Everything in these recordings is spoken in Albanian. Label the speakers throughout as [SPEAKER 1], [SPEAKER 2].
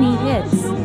[SPEAKER 1] many hits.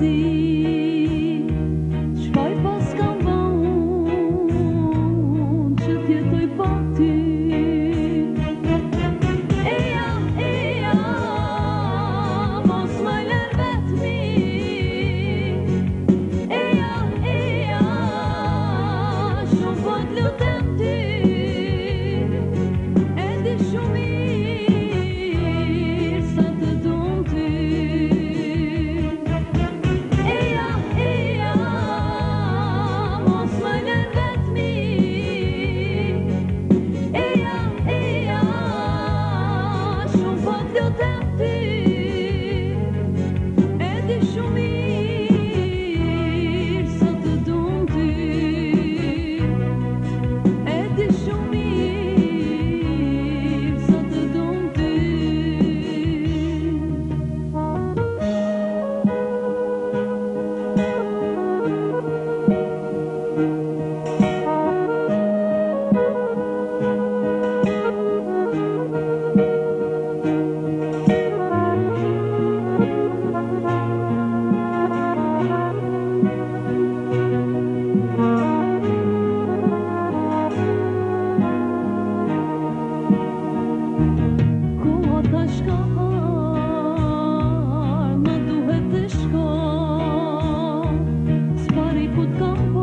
[SPEAKER 1] Ti, shkoj pos kan vol, jetoj pa ti. E ja e ja, mos m'lër bëtm. E ja e ja, You'll tell Go.